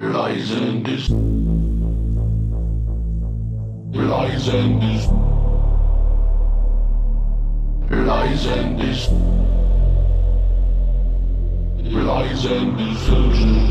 lies in this lies in this lies in this lies in this illusion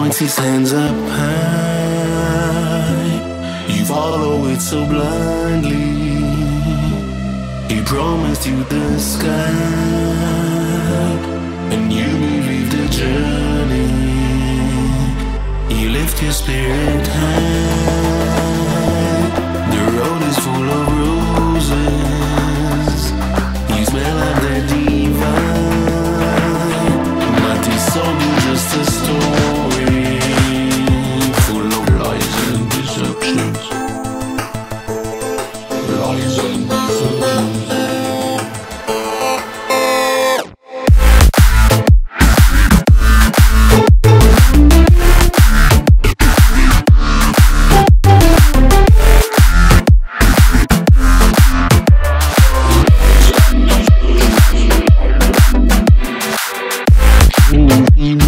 points, his hands up high. You follow it so blindly. He promised you the sky, and you believe the journey. You lift your spirit high. mm-hmm.